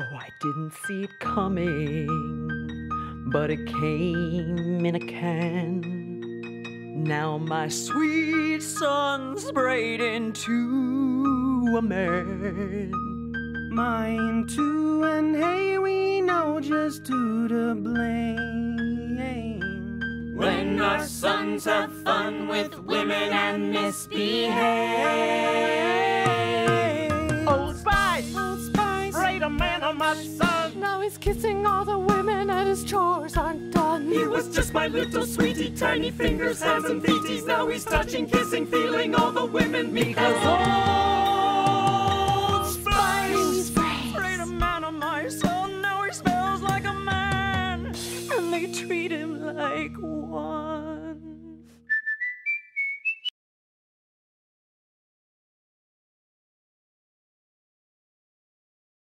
Oh, I didn't see it coming, but it came in a can. Now my sweet son's braid into a man. Mine too, and hey, we know just who to blame. When our sons have fun with women and misbehave. made a man of my son. Now he's kissing all the women and his chores aren't done. He was just my little sweetie, tiny fingers, hands and feeties. Now he's touching, kissing, feeling all the women because old Spice a man of my soul. Now he smells like a man, and they treat him like one.